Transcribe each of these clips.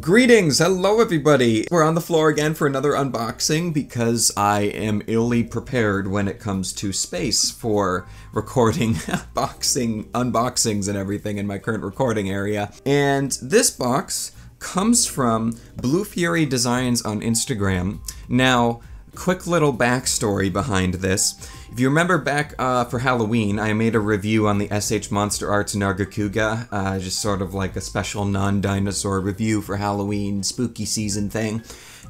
Greetings! Hello everybody! We're on the floor again for another unboxing because I am illy prepared when it comes to space for recording boxing unboxings and everything in my current recording area. And this box comes from Blue Fury Designs on Instagram. Now, quick little backstory behind this. If you remember back uh, for Halloween, I made a review on the SH Monster Arts Nargacuga, uh, just sort of like a special non-dinosaur review for Halloween spooky season thing.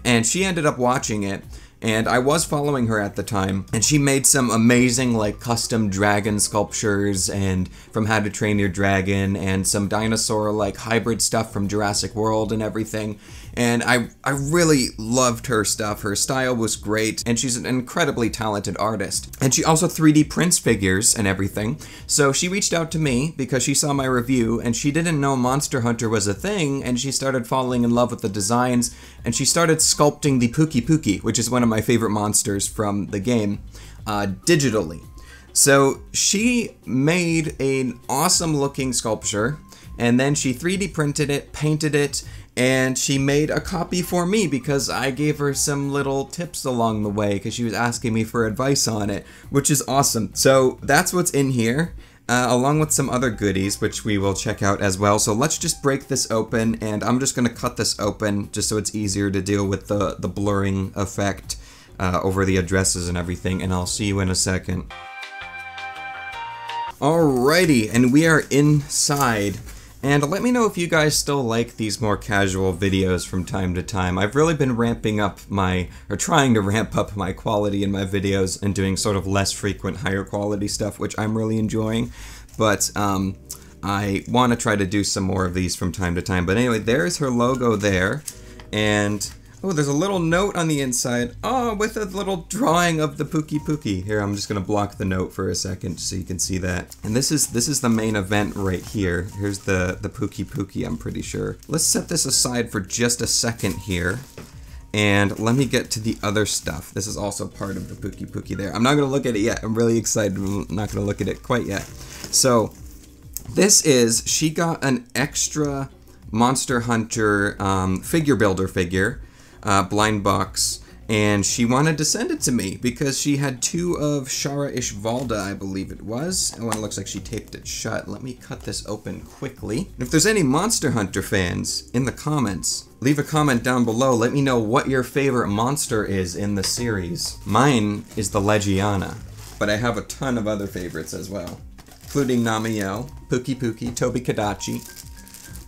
And she ended up watching it, and I was following her at the time, and she made some amazing like custom dragon sculptures and from How to Train Your Dragon and some dinosaur like hybrid stuff from Jurassic World and everything. And I I really loved her stuff. Her style was great, and she's an incredibly talented artist. And she also 3D prints figures and everything. So she reached out to me because she saw my review and she didn't know Monster Hunter was a thing, and she started falling in love with the designs, and she started sculpting the Pukei-Pukei, which is one of my favorite monsters from the game, uh, digitally. So she made an awesome looking sculpture and then she 3D printed it, painted it, and she made a copy for me because I gave her some little tips along the way because she was asking me for advice on it, which is awesome. So that's what's in here. Uh, along with some other goodies, which we will check out as well. So let's just break this open, and I'm just going to cut this open just so it's easier to deal with the, the blurring effect uh, over the addresses and everything, and I'll see you in a second. Alrighty, and we are inside and let me know if you guys still like these more casual videos from time to time. I've really been ramping up my, or trying to ramp up my quality in my videos and doing sort of less frequent, higher quality stuff, which I'm really enjoying. But um, I want to try to do some more of these from time to time. But anyway, there's her logo there. And Oh, there's a little note on the inside. Oh, with a little drawing of the Pukei-Pukei. Here, I'm just gonna block the note for a second so you can see that. And this is this is the main event right here. Here's the, the Pukei-Pukei, I'm pretty sure. Let's set this aside for just a second here. And let me get to the other stuff. This is also part of the Pukei-Pukei there. I'm not gonna look at it yet. I'm really excited. I'm not gonna look at it quite yet. So, this is, she got an extra Monster Hunter um, figure builder figure uh, blind box, and she wanted to send it to me because she had two of Shara Ishvalda, I believe it was. Oh, and it looks like she taped it shut. Let me cut this open quickly. If there's any Monster Hunter fans in the comments, leave a comment down below. Let me know what your favorite monster is in the series. Mine is the Legiana, but I have a ton of other favorites as well, including Namielle, Pukei-Pukei, Tobi-Kadachi,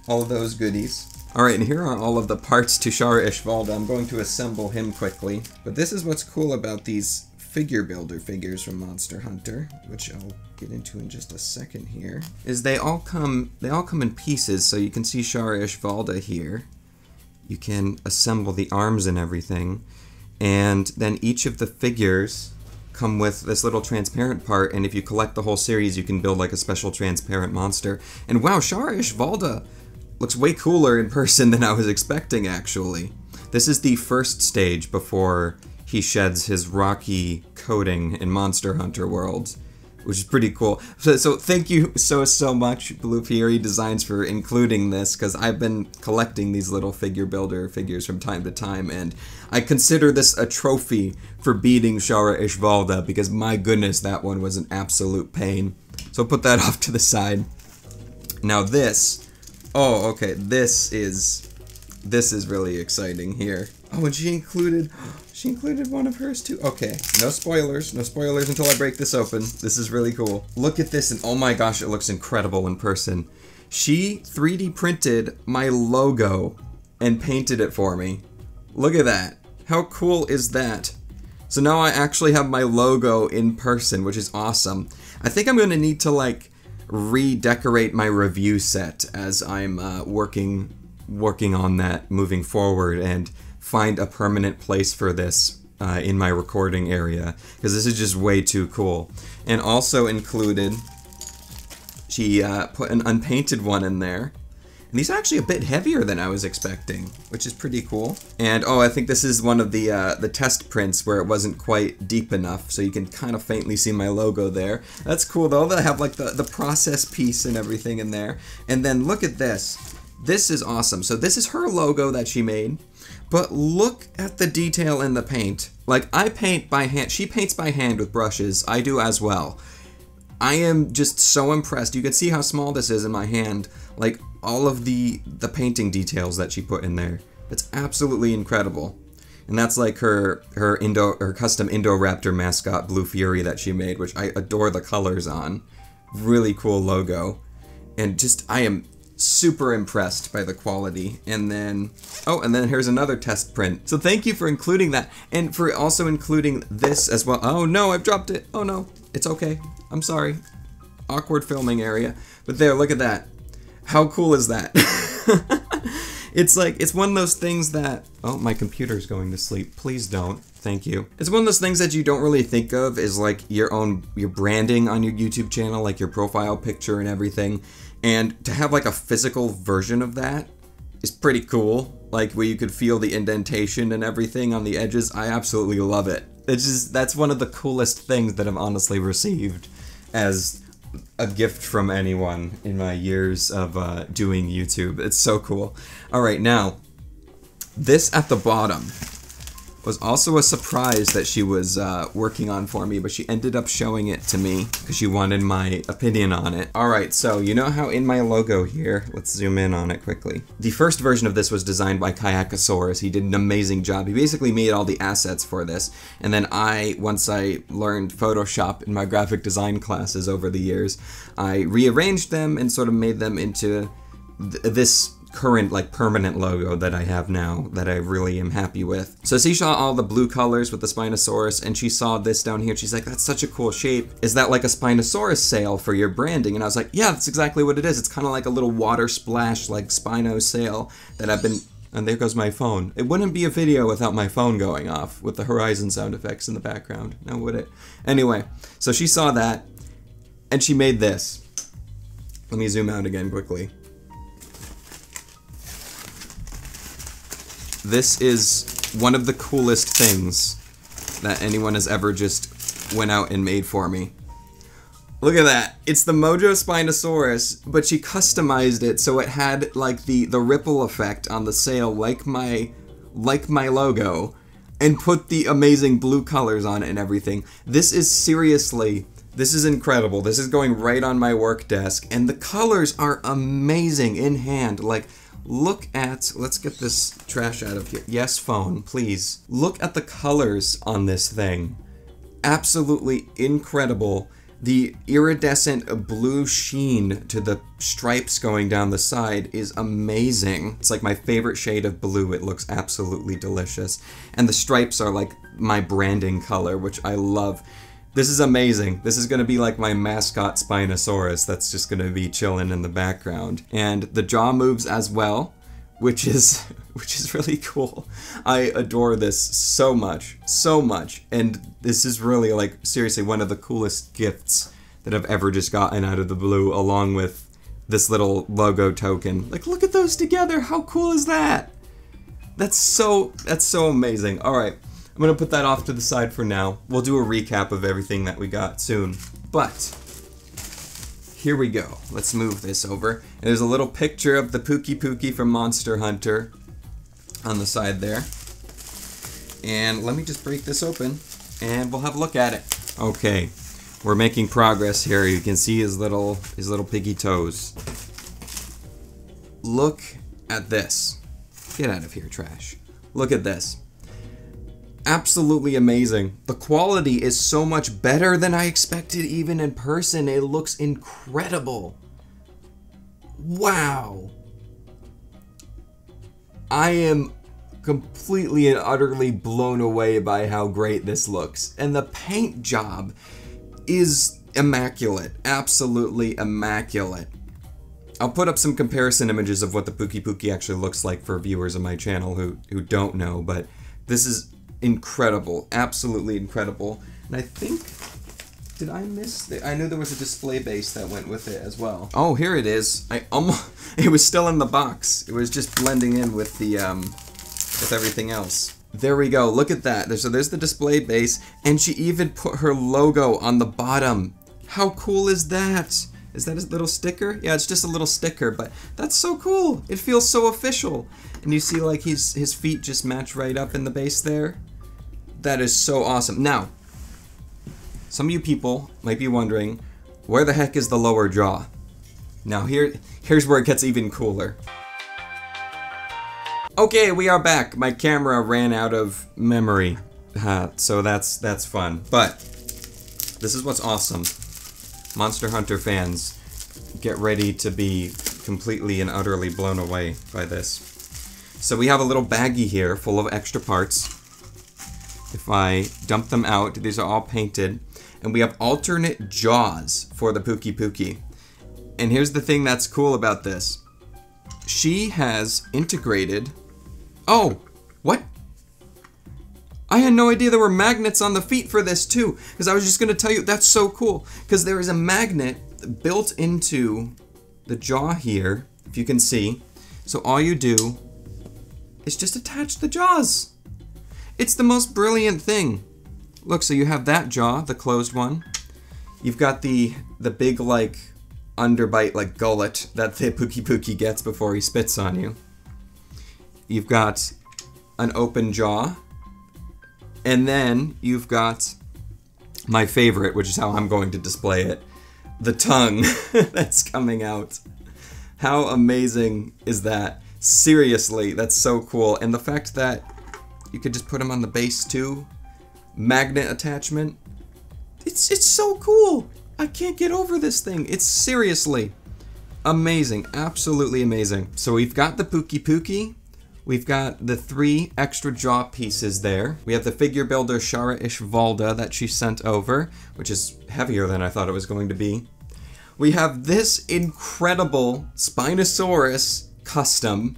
all those goodies. Alright, and here are all of the parts to Shara Ishvalda. I'm going to assemble him quickly. But this is what's cool about these figure builder figures from Monster Hunter, which I'll get into in just a second here, is they all come they all come in pieces, so you can see Shara Ishvalda here. You can assemble the arms and everything, and then each of the figures come with this little transparent part, and if you collect the whole series, you can build like a special transparent monster. And wow, Shara Ishvalda looks way cooler in person than I was expecting, actually. This is the first stage before he sheds his rocky coating in Monster Hunter World, which is pretty cool. So, so thank you so, so much, Blue Fury Designs, for including this, because I've been collecting these little figure builder figures from time to time, and I consider this a trophy for beating Shara Ishvalda, because my goodness, that one was an absolute pain. So put that off to the side. Now this Oh, okay. This is this is really exciting here. Oh, and she included she included one of hers too. Okay, no spoilers, no spoilers until I break this open. This is really cool. Look at this and oh my gosh, it looks incredible in person. She 3D printed my logo and painted it for me. Look at that. How cool is that? So now I actually have my logo in person, which is awesome. I think I'm going to need to like redecorate my review set as I'm uh, working working on that moving forward and find a permanent place for this uh, in my recording area because this is just way too cool. And also included, she uh, put an unpainted one in there and these are actually a bit heavier than I was expecting, which is pretty cool. And oh, I think this is one of the uh, the test prints where it wasn't quite deep enough, so you can kind of faintly see my logo there. That's cool though, they have like the, the process piece and everything in there. And then look at this. This is awesome. So this is her logo that she made. But look at the detail in the paint. Like I paint by hand, she paints by hand with brushes. I do as well. I am just so impressed. You can see how small this is in my hand. Like all of the the painting details that she put in there. It's absolutely incredible. And that's like her her Indo her custom Indoraptor mascot Blue Fury that she made, which I adore the colors on. Really cool logo. And just I am super impressed by the quality. And then, oh, and then here's another test print. So thank you for including that and for also including this as well. Oh no, I've dropped it. Oh no, it's okay. I'm sorry. Awkward filming area. But there, look at that. How cool is that? it's like, it's one of those things that, oh, my computer's going to sleep. Please don't. Thank you. It's one of those things that you don't really think of is like your own, your branding on your YouTube channel, like your profile picture and everything. And to have like a physical version of that is pretty cool. Like where you could feel the indentation and everything on the edges. I absolutely love it. It's just, that's one of the coolest things that I've honestly received as a gift from anyone in my years of uh, doing YouTube. It's so cool. All right, now, this at the bottom was also a surprise that she was uh, working on for me, but she ended up showing it to me because she wanted my opinion on it. All right, so you know how in my logo here, let's zoom in on it quickly. The first version of this was designed by Kayakasaurus. He did an amazing job. He basically made all the assets for this. And then I, once I learned Photoshop in my graphic design classes over the years, I rearranged them and sort of made them into th this current like permanent logo that I have now that I really am happy with. So she saw all the blue colors with the Spinosaurus and she saw this down here. She's like, that's such a cool shape. Is that like a Spinosaurus sail for your branding? And I was like, yeah, that's exactly what it is. It's kind of like a little water splash like Spino sail that I've been and there goes my phone. It wouldn't be a video without my phone going off with the Horizon sound effects in the background. Now would it? Anyway, so she saw that and she made this. Let me zoom out again quickly. This is one of the coolest things that anyone has ever just went out and made for me. Look at that. It's the Mojo Spinosaurus, but she customized it so it had like the the ripple effect on the sail like my like my logo and put the amazing blue colors on it and everything. This is seriously this is incredible. This is going right on my work desk and the colors are amazing in hand. Like Look at, let's get this trash out of here. Yes, phone, please. Look at the colors on this thing. Absolutely incredible. The iridescent blue sheen to the stripes going down the side is amazing. It's like my favorite shade of blue. It looks absolutely delicious. And the stripes are like my branding color, which I love. This is amazing. This is going to be like my mascot Spinosaurus that's just going to be chilling in the background. And the jaw moves as well, which is which is really cool. I adore this so much, so much. And this is really like seriously one of the coolest gifts that I've ever just gotten out of the blue along with this little logo token. Like look at those together. How cool is that? That's so that's so amazing. All right. I'm gonna put that off to the side for now. We'll do a recap of everything that we got soon. But, here we go. Let's move this over. And there's a little picture of the Pukei-Pukei from Monster Hunter on the side there. And let me just break this open and we'll have a look at it. Okay, we're making progress here. You can see his little his little piggy toes. Look at this. Get out of here, trash. Look at this absolutely amazing. The quality is so much better than I expected even in person. It looks incredible. Wow. I am completely and utterly blown away by how great this looks. And the paint job is immaculate. Absolutely immaculate. I'll put up some comparison images of what the Pukei-Pukei actually looks like for viewers of my channel who, who don't know, but this is incredible, absolutely incredible. And I think, did I miss? The, I knew there was a display base that went with it as well. Oh, here it is. I almost, it was still in the box. It was just blending in with the, um, with everything else. There we go. Look at that. So there's the display base, and she even put her logo on the bottom. How cool is that? Is that a little sticker? Yeah, it's just a little sticker, but that's so cool. It feels so official. And you see like he's, his feet just match right up in the base there. That is so awesome. Now, some of you people might be wondering, where the heck is the lower jaw? Now here, here's where it gets even cooler. Okay, we are back. My camera ran out of memory, uh, so that's that's fun. But this is what's awesome. Monster Hunter fans, get ready to be completely and utterly blown away by this. So we have a little baggie here full of extra parts. If I dump them out, these are all painted. And we have alternate jaws for the Pukei-Pukei. And here's the thing that's cool about this. She has integrated... Oh! I had no idea there were magnets on the feet for this too, because I was just going to tell you, that's so cool, because there is a magnet built into the jaw here, if you can see. So all you do is just attach the jaws. It's the most brilliant thing. Look, so you have that jaw, the closed one. You've got the the big like underbite like gullet that the Pukei-Pukei gets before he spits on you. You've got an open jaw and then you've got my favorite, which is how I'm going to display it the tongue that's coming out. How amazing is that? Seriously, that's so cool. And the fact that you could just put them on the base too, magnet attachment, it's, it's so cool. I can't get over this thing. It's seriously amazing. Absolutely amazing. So we've got the Pukei-Pukei. We've got the three extra jaw pieces there. We have the figure builder Shara Ishvalda that she sent over, which is heavier than I thought it was going to be. We have this incredible Spinosaurus custom,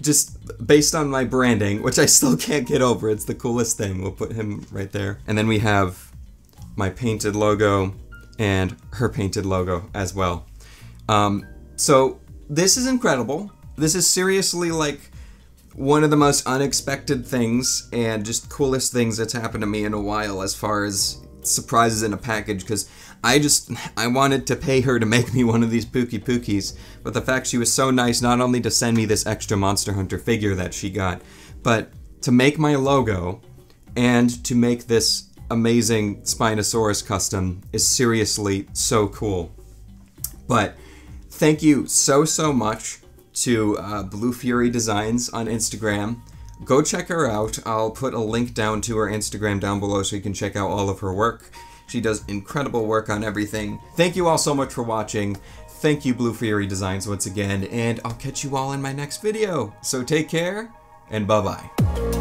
just based on my branding, which I still can't get over. It's the coolest thing. We'll put him right there. And then we have my painted logo and her painted logo as well. Um, so this is incredible. This is seriously like one of the most unexpected things and just coolest things that's happened to me in a while as far as surprises in a package because I just I wanted to pay her to make me one of these Pukei-Pukeis, but the fact she was so nice not only to send me this extra Monster Hunter figure that she got, but to make my logo and to make this amazing Spinosaurus custom is seriously so cool. But thank you so so much to uh, Blue Fury Designs on Instagram. Go check her out. I'll put a link down to her Instagram down below so you can check out all of her work. She does incredible work on everything. Thank you all so much for watching. Thank you, Blue Fury Designs, once again, and I'll catch you all in my next video. So take care, and bye-bye.